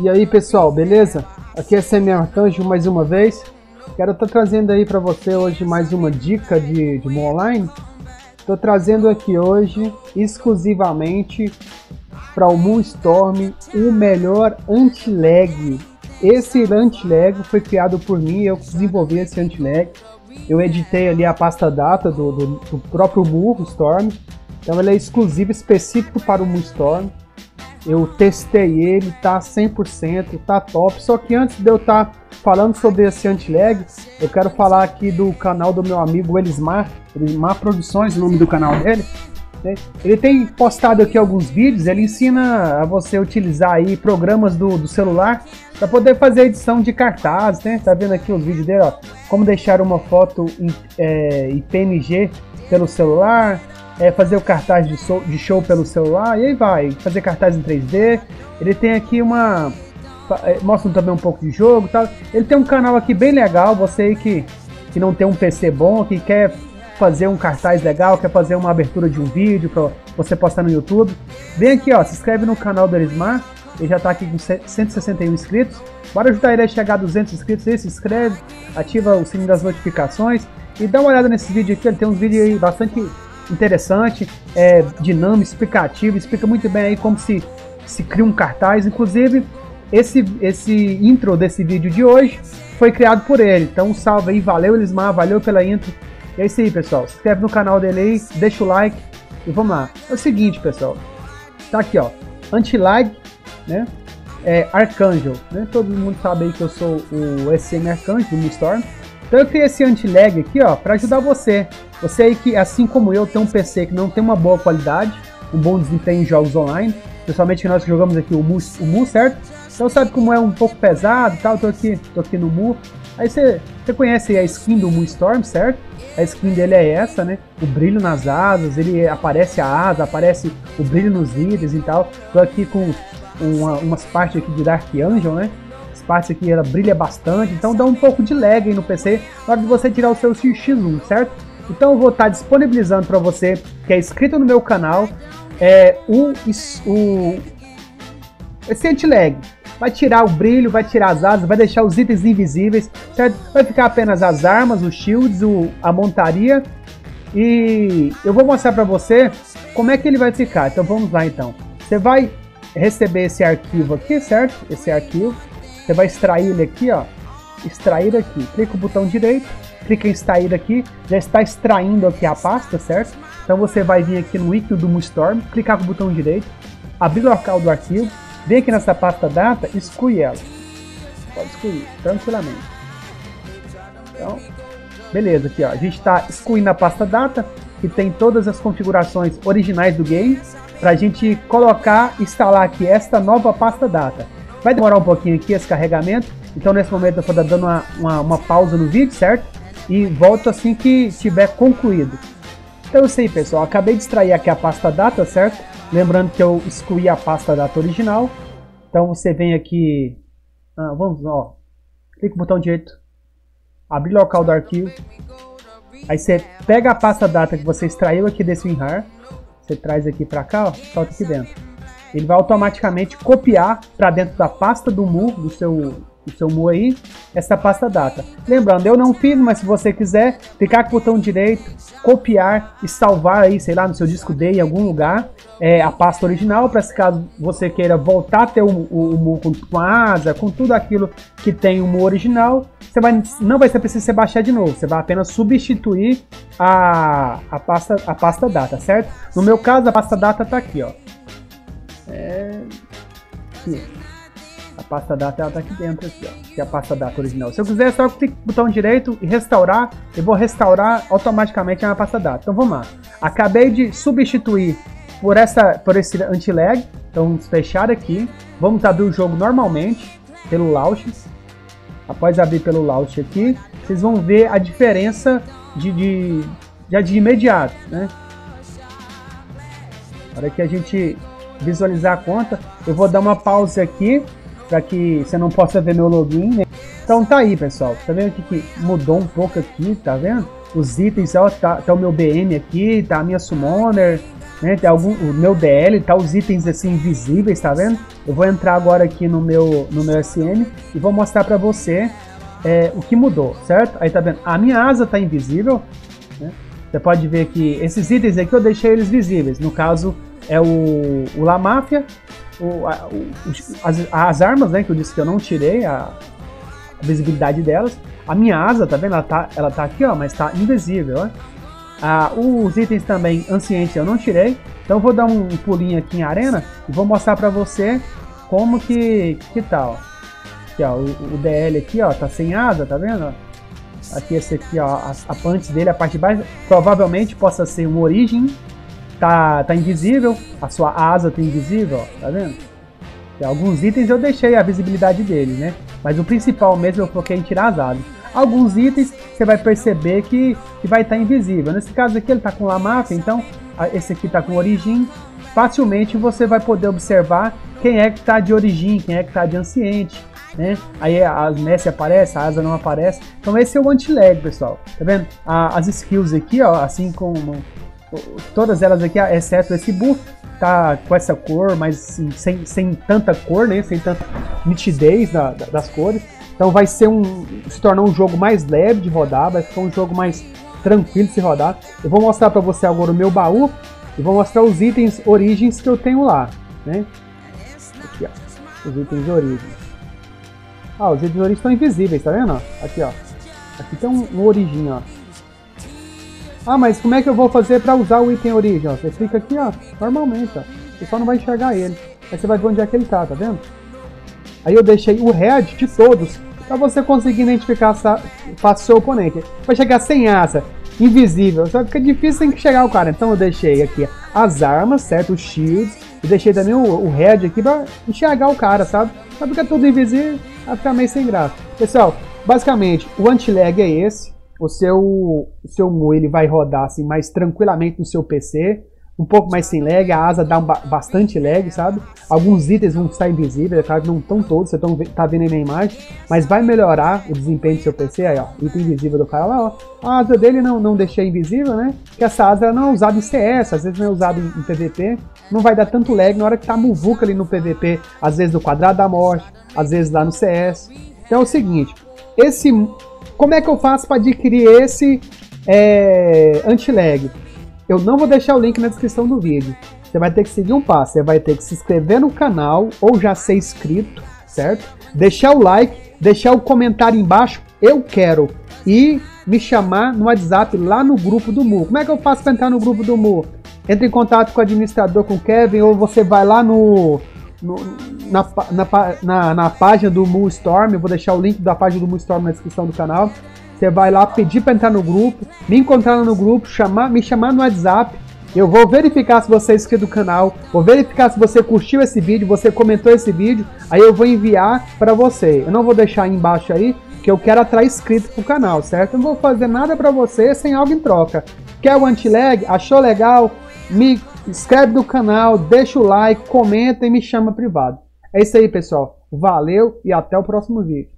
E aí pessoal, beleza? Aqui é Semi Arcanjo mais uma vez. Quero estar tá trazendo aí para você hoje mais uma dica de, de online. Estou trazendo aqui hoje exclusivamente para o Moonstorm o melhor anti-lag. Esse anti-lag foi criado por mim, eu desenvolvi esse anti-lag. Eu editei ali a pasta data do, do, do próprio Moonstorm. Então ele é exclusivo, específico para o Moonstorm. Eu testei ele, tá 100%, tá top. Só que antes de eu estar tá falando sobre esse anti-lag, eu quero falar aqui do canal do meu amigo Elismar, Elismar Produções, o nome do canal dele. Né? Ele tem postado aqui alguns vídeos, ele ensina a você utilizar aí programas do, do celular para poder fazer edição de cartazes, né? Tá vendo aqui os vídeos dele, ó, como deixar uma foto em, é, em PNG pelo celular, é, fazer o cartaz de show, de show pelo celular, e aí vai, fazer cartaz em 3D. Ele tem aqui uma. É, mostra também um pouco de jogo tal. Ele tem um canal aqui bem legal, você que, que não tem um PC bom, que quer fazer um cartaz legal, quer fazer uma abertura de um vídeo para você postar no YouTube. Vem aqui, ó, se inscreve no canal do Elismar, ele já está aqui com 161 inscritos. Bora ajudar ele a chegar a 200 inscritos, aí se inscreve, ativa o sininho das notificações e dá uma olhada nesse vídeo aqui, ele tem uns vídeos bastante interessante, é, dinâmico, explicativo, explica muito bem aí como se, se cria um cartaz. Inclusive, esse, esse intro desse vídeo de hoje foi criado por ele. Então, salve aí, valeu Elismar, valeu pela intro. E é isso aí, pessoal. Se inscreve no canal dele aí, deixa o like e vamos lá. É o seguinte, pessoal. Tá aqui, ó. Anti-lag, né? É Archangel, né? Todo mundo sabe aí que eu sou o SM Archangel do Moonstorm. Então eu criei esse anti-lag aqui, ó, para ajudar você. Você aí que, assim como eu, tem um PC que não tem uma boa qualidade, um bom desempenho em jogos online, principalmente nós que jogamos aqui o Mu, o Mu certo? Então sabe como é um pouco pesado e tal, tô aqui, tô aqui no Mu. Aí você, conhece a skin do Mu Storm, certo? A skin dele é essa, né? O brilho nas asas, ele aparece a asa, aparece o brilho nos itens e tal. Tô aqui com uma, umas partes aqui de Dark Angel, né? partes aqui ela brilha bastante, então dá um pouco de lag aí no PC na hora de você tirar o seu X1, certo? Então eu vou estar disponibilizando para você que é inscrito no meu canal é, o, o esse anti-lag. Vai tirar o brilho, vai tirar as asas, vai deixar os itens invisíveis, certo? Vai ficar apenas as armas, os shields, o, a montaria. E eu vou mostrar para você como é que ele vai ficar. Então vamos lá então. Você vai receber esse arquivo aqui, certo? Esse arquivo. Você vai extrair ele aqui, ó. Extrair aqui. Clica o botão direito, clica em extrair aqui, já está extraindo aqui a pasta, certo? Então você vai vir aqui no ícone do Moonstorm, clicar com o botão direito, abrir o local do arquivo, vem aqui nessa pasta data, exclui ela. Pode excluir, tranquilamente. Então, beleza, aqui ó, a gente está excluindo a pasta data, que tem todas as configurações originais do game, para a gente colocar, instalar aqui esta nova pasta data. Vai demorar um pouquinho aqui esse carregamento, então nesse momento eu vou dando uma, uma, uma pausa no vídeo, certo? E volto assim que estiver concluído. Então é isso aí pessoal, acabei de extrair aqui a pasta data, certo? Lembrando que eu excluí a pasta data original. Então você vem aqui, ah, vamos, ó, clica no botão direito, abrir local do arquivo. Aí você pega a pasta data que você extraiu aqui desse WinRAR, você traz aqui para cá, ó, solta aqui dentro ele vai automaticamente copiar para dentro da pasta do Mu, do seu, do seu Mu aí, essa pasta data. Lembrando, eu não fiz, mas se você quiser, clicar com o botão direito, copiar e salvar aí, sei lá, no seu disco D em algum lugar, é, a pasta original, para se caso você queira voltar a ter o, o, o Mu com, com a asa, com tudo aquilo que tem o Mu original, você vai, não vai ser preciso você baixar de novo, você vai apenas substituir a, a, pasta, a pasta data, certo? No meu caso, a pasta data está aqui, ó. É... Aqui. A pasta data ela tá aqui dentro, aqui, ó, que é a pasta data original. Se eu quiser, só clicar no botão direito e restaurar, eu vou restaurar automaticamente a pasta data. Então vamos lá. Acabei de substituir por, essa, por esse anti-lag. Então vamos fechar aqui. Vamos abrir o jogo normalmente, pelo launch. Após abrir pelo launch aqui, vocês vão ver a diferença de, de, já de imediato, né? Para que a gente visualizar a conta, eu vou dar uma pausa aqui para que você não possa ver meu login, né? Então tá aí, pessoal. Tá vendo que, que mudou um pouco aqui, tá vendo? Os itens, ó, tá, tá o meu BM aqui, tá a minha Summoner, né? Tem algum, o meu DL, tá os itens assim invisíveis, tá vendo? Eu vou entrar agora aqui no meu, no meu SM e vou mostrar para você é, o que mudou, certo? Aí tá vendo? A minha asa tá invisível, né? Você pode ver que esses itens aqui eu deixei eles visíveis. No caso, é o, o La Máfia, o, as, as, armas, né, que eu disse que eu não tirei a, a, visibilidade delas. A minha asa, tá vendo? Ela tá, ela tá aqui, ó, mas tá invisível, ó. Ah, os itens também ancientes eu não tirei. Então vou dar um pulinho aqui em arena e vou mostrar pra você como que, que tá, ó. Aqui, ó, o, o DL aqui, ó, tá sem asa, tá vendo? Aqui esse aqui, ó, a, a dele, a parte de baixo, provavelmente possa ser uma origem tá, tá invisível, a sua asa tá invisível, ó, tá vendo? Alguns itens eu deixei a visibilidade dele, né? Mas o principal mesmo eu foquei em tirar as asas. Alguns itens você vai perceber que, que vai estar tá invisível. Nesse caso aqui ele está com Lamaf, então esse aqui está com origem. Facilmente você vai poder observar quem é que está de origem, quem é que está de anciente, né? Aí a Messi aparece, a asa não aparece. Então esse é o anti-lag, pessoal. Tá vendo? as skills aqui, ó, assim como todas elas aqui, exceto esse buff, tá com essa cor, mas assim, sem, sem tanta cor, né? Sem tanta nitidez da, da, das cores. Então vai ser um. se tornar um jogo mais leve de rodar, vai ficar um jogo mais tranquilo de se rodar. Eu vou mostrar para você agora o meu baú e vou mostrar os itens origens que eu tenho lá, né? Aqui, ó. Os itens de origem. Ah, os itens de origem estão invisíveis, tá vendo? Aqui, ó. Aqui tem um, um origem, ó. Ah, mas como é que eu vou fazer para usar o item origem? Você clica aqui, ó, normalmente, ó. Você só não vai enxergar ele. Aí você vai ver onde é que ele tá, tá vendo? Aí eu deixei o head de todos para você conseguir identificar fácil seu oponente. Vai chegar sem asa, invisível, só fica difícil tem chegar o cara. Então eu deixei aqui as armas, certo? Os shields, e deixei também o, o head aqui para enxergar o cara, sabe? Mas fica tudo invisível, vai ficar meio sem graça. Pessoal, basicamente, o anti-lag é esse o seu, o seu Mu ele vai rodar assim, mais tranquilamente no seu PC, um pouco mais sem lag, a asa dá um ba bastante lag, sabe? Alguns itens vão estar invisíveis, é claro que não estão todos, você tá vendo aí na imagem, mas vai melhorar o desempenho do seu PC, aí ó, item invisível do cara lá, ó. A asa dele não, não deixei invisível, né? Que essa asa não é usada em CS, às vezes não é usada em, em, PVP, não vai dar tanto lag na hora que tá muvuca ali no PVP, às vezes no quadrado da morte, às vezes lá no CS. Então é o seguinte, esse como é que eu faço para adquirir esse é, anti-lag? Eu não vou deixar o link na descrição do vídeo. Você vai ter que seguir um passo. Você vai ter que se inscrever no canal ou já ser inscrito, certo? Deixar o like, deixar o comentário embaixo, eu quero. E me chamar no WhatsApp lá no grupo do Mu. Como é que eu faço para entrar no grupo do Mu? Entre em contato com o administrador, com o Kevin, ou você vai lá no, no na, na, na, na, página do Moonstorm, eu vou deixar o link da página do Moonstorm na descrição do canal. Você vai lá pedir para entrar no grupo, me encontrar no grupo, chamar, me chamar no WhatsApp. Eu vou verificar se você é inscrito no canal, vou verificar se você curtiu esse vídeo, você comentou esse vídeo, aí eu vou enviar para você. Eu não vou deixar aí embaixo aí, que eu quero atrair inscritos pro canal, certo? Eu não vou fazer nada para você sem algo em troca. Quer o anti-lag? Achou legal? Me inscreve no canal, deixa o like, comenta e me chama privado. É isso aí, pessoal. Valeu e até o próximo vídeo.